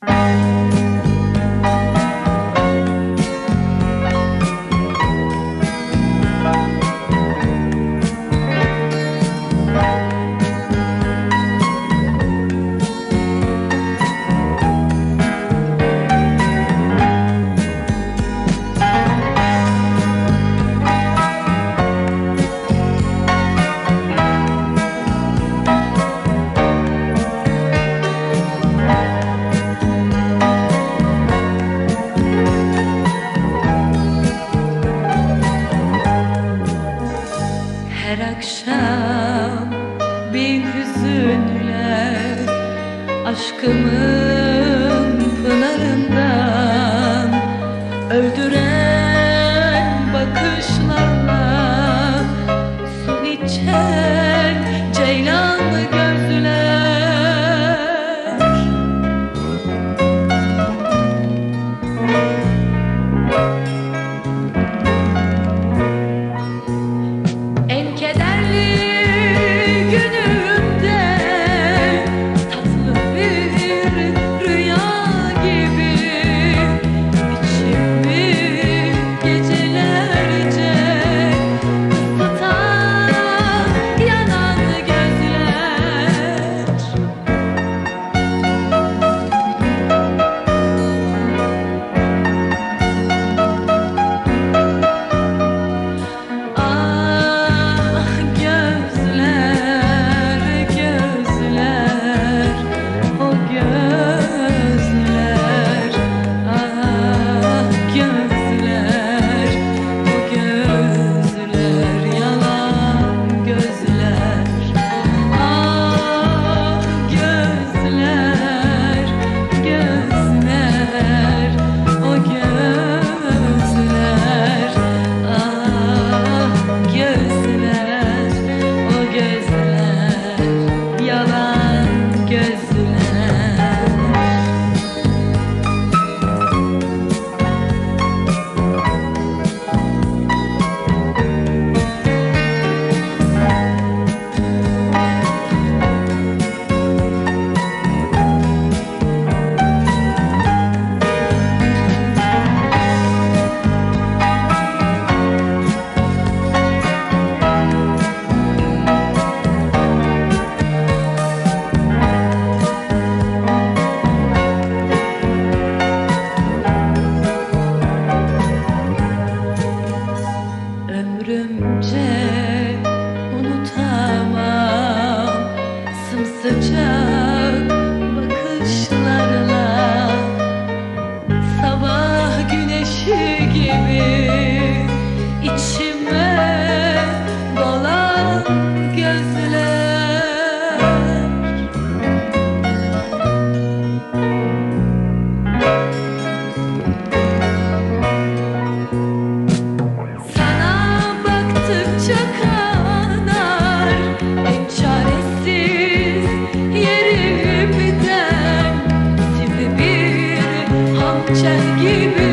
Música Her akşam bin hüzünler Aşkımın Şen gibi